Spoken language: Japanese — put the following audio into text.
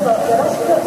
ぞよろしく。